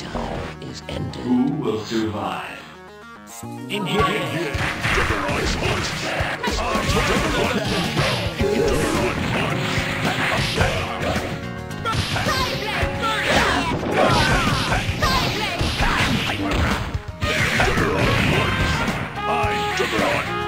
time is ended. Who will survive? In here! Juggernaut's hunt! I, Juggernaut!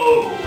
Oh!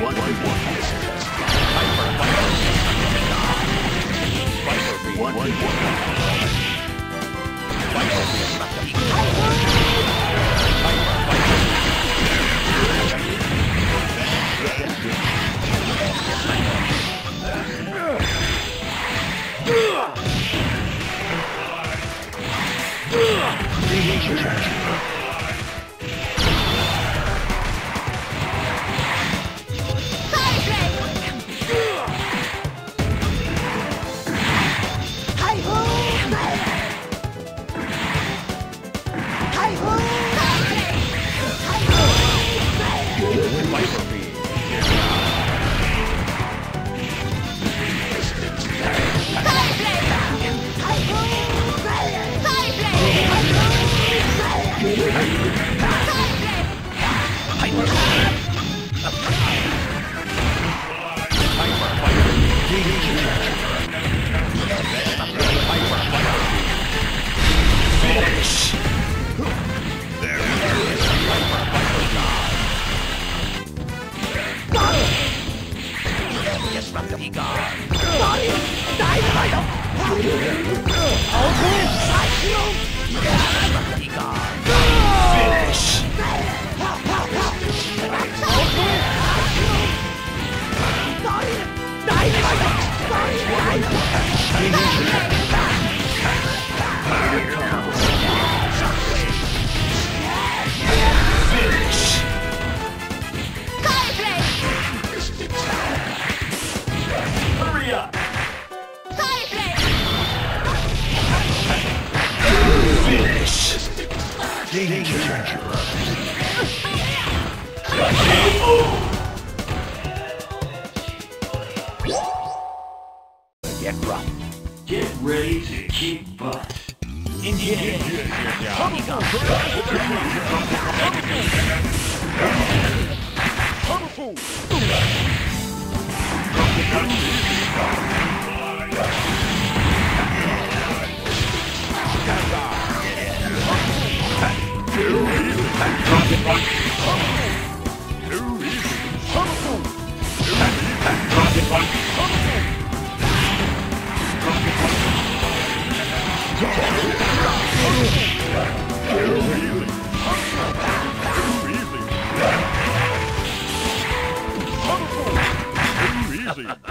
What? one, one, one. Be gone. Body! Dynamite! Open! Cyclone! Be gone. Finish! Open! Cyclone! Dynamite! Dynamite! Get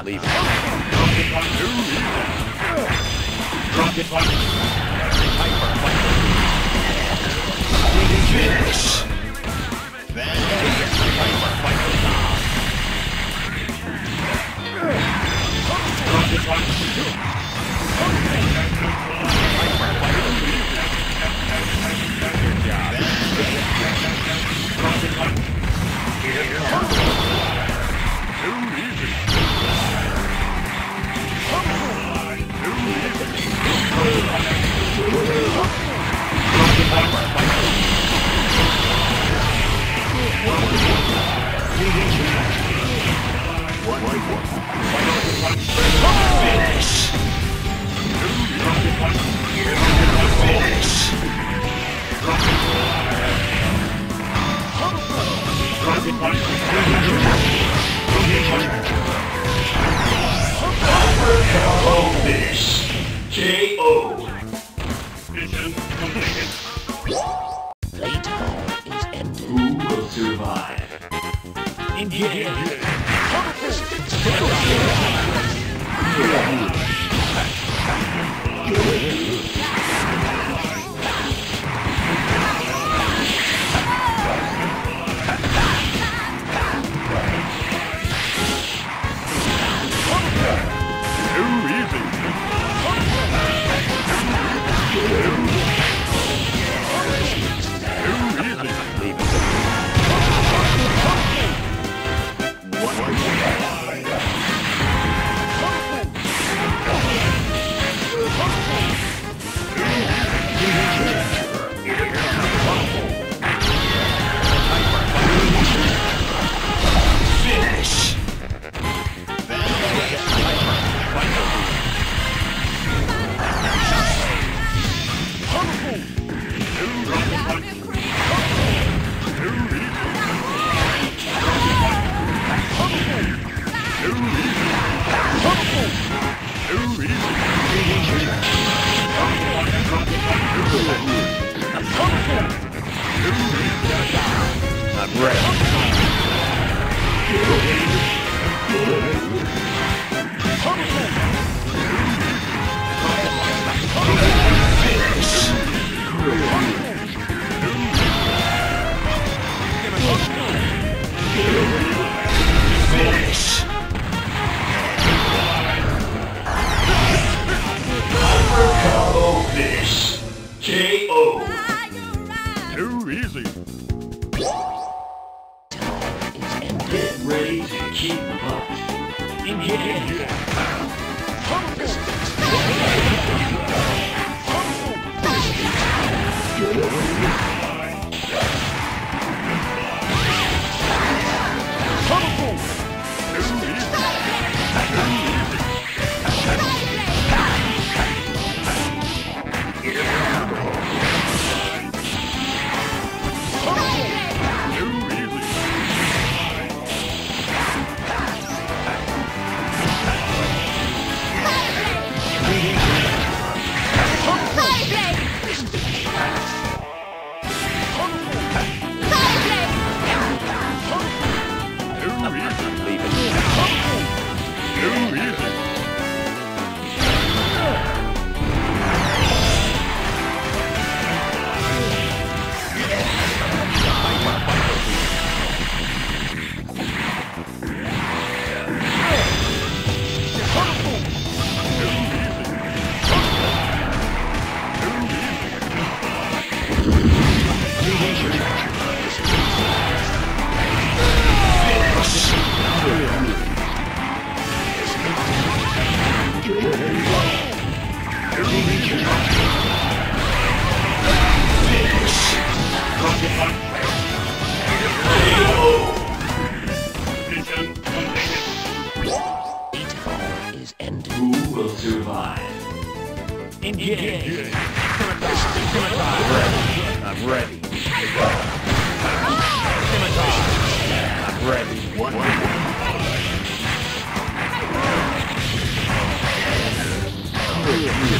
Leave it. Drop it, Hyper. Finish.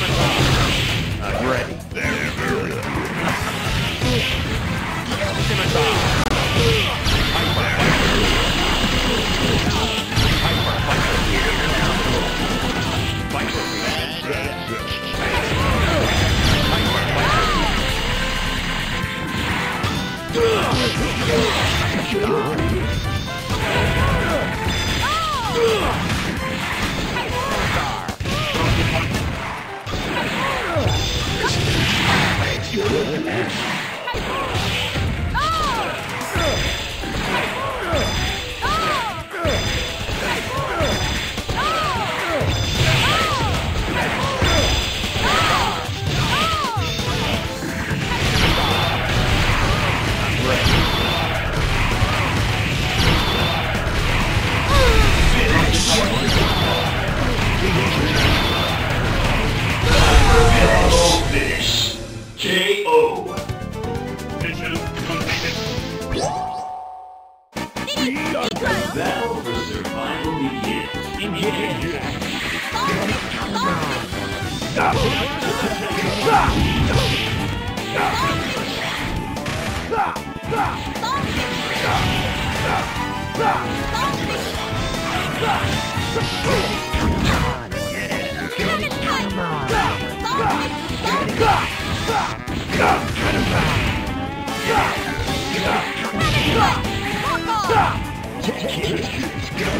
Uh, ready. Your ass. The battle for survival begins agent.